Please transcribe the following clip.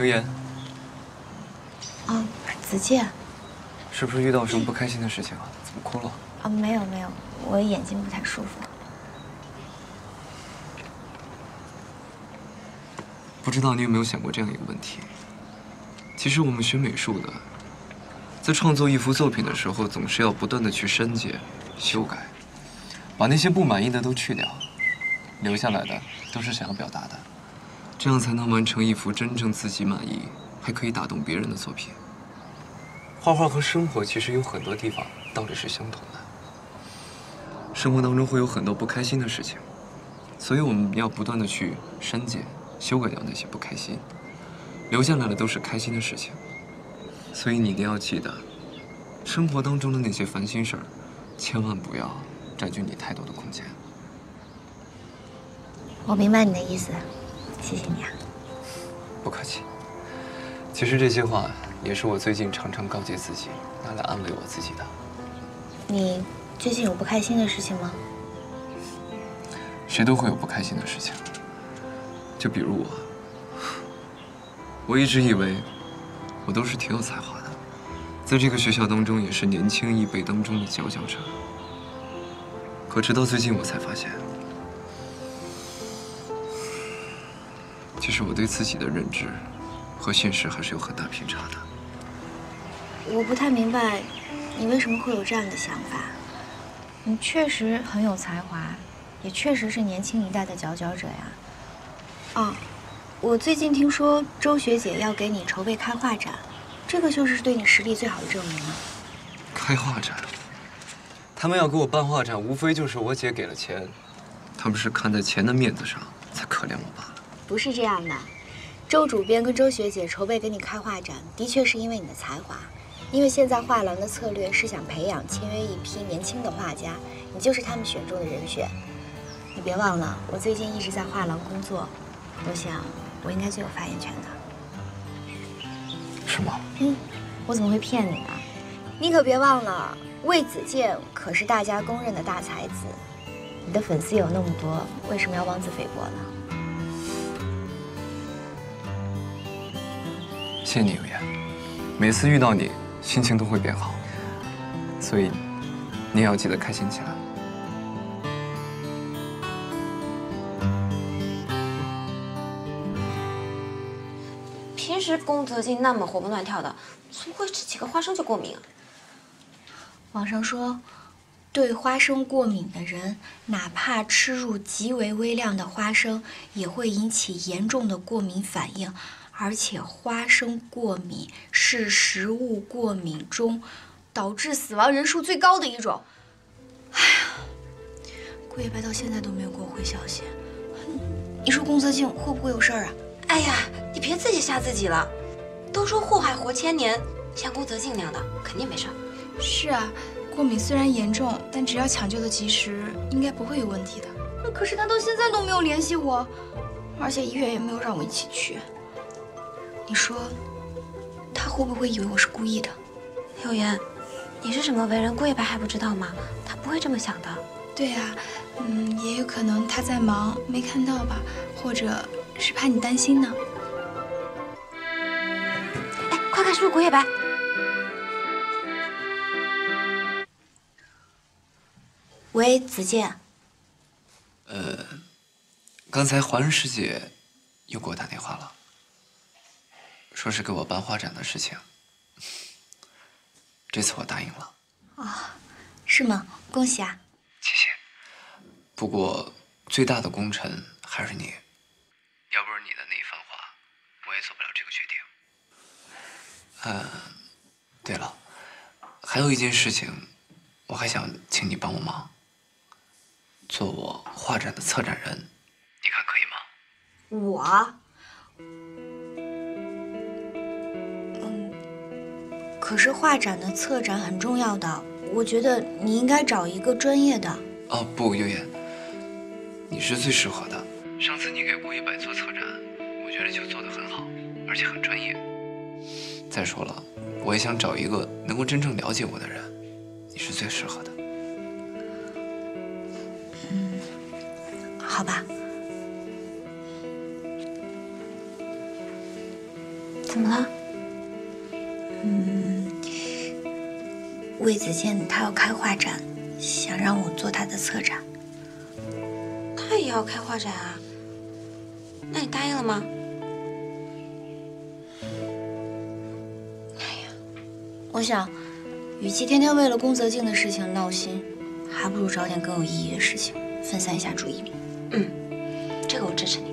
刘岩，啊，子健，是不是遇到什么不开心的事情啊？怎么哭了？啊，没有没有，我眼睛不太舒服。不知道你有没有想过这样一个问题？其实我们学美术的，在创作一幅作品的时候，总是要不断的去删减、修改，把那些不满意的都去掉，留下来的都是想要表达的，这样才能完成一幅真正自己满意，还可以打动别人的作品。画画和生活其实有很多地方道理是相同的，生活当中会有很多不开心的事情，所以我们要不断的去删减。修改掉那些不开心，留下来的都是开心的事情。所以你一定要记得，生活当中的那些烦心事儿，千万不要占据你太多的空间。我明白你的意思，谢谢你啊。不客气。其实这些话也是我最近常常告诫自己，拿来安慰我自己的。你最近有不开心的事情吗？谁都会有不开心的事情。就比如我，我一直以为我都是挺有才华的，在这个学校当中也是年轻一辈当中的佼佼者。可直到最近我才发现，其实我对自己的认知和现实还是有很大偏差的。我不太明白，你为什么会有这样的想法？你确实很有才华，也确实是年轻一代的佼佼者呀。哦，我最近听说周学姐要给你筹备开画展，这个就是对你实力最好的证明了。开画展？他们要给我办画展，无非就是我姐给了钱，他们是看在钱的面子上才可怜我罢了。不是这样的，周主编跟周学姐筹备给你开画展，的确是因为你的才华，因为现在画廊的策略是想培养签约一批年轻的画家，你就是他们选中的人选。你别忘了，我最近一直在画廊工作。我想，我应该最有发言权的，是吗？嗯，我怎么会骗你呢？你可别忘了，魏子健可是大家公认的大才子，你的粉丝有那么多，为什么要妄自菲薄呢？谢谢你，尤言。每次遇到你，心情都会变好，所以你也要记得开心起来。平时宫泽静那么活蹦乱跳的，怎么会吃几个花生就过敏啊？网上说，对花生过敏的人，哪怕吃入极为微量的花生，也会引起严重的过敏反应，而且花生过敏是食物过敏中导致死亡人数最高的一种。哎呀，顾夜白到现在都没有给我回消息，你说宫泽静会不会有事儿啊？哎呀，你别自己吓自己了。都说祸害活千年，像宫泽静那样的肯定没事。是啊，过敏虽然严重，但只要抢救的及时，应该不会有问题的。那可是他到现在都没有联系我，而且医院也没有让我一起去。你说，他会不会以为我是故意的？有言，你是什么为人，顾夜白还不知道吗？他不会这么想的。对呀，嗯，也有可能他在忙，没看到吧？或者。是怕你担心呢。哎，快看，是不是古月白？喂，子健。呃，刚才华人师姐又给我打电话了，说是给我办画展的事情。这次我答应了。啊，是吗？恭喜啊！谢谢。不过最大的功臣还是你。要不是你的那一番话，我也做不了这个决定。嗯，对了，还有一件事情，我还想请你帮我忙，做我画展的策展人，你看可以吗？我，可是画展的策展很重要的，我觉得你应该找一个专业的。哦不，悠悠，你是最适合的。上次你给顾一白做策展，我觉得就做得很好，而且很专业。再说了，我也想找一个能够真正了解我的人，你是最适合的。嗯，好吧。怎么了？魏子健他要开画展，想让我做他的策展。他也要开画展啊？那你答应了吗？哎呀我想，与其天天为了宫泽静的事情闹心，还不如找点更有意义的事情，分散一下注意力。嗯这个我支持你。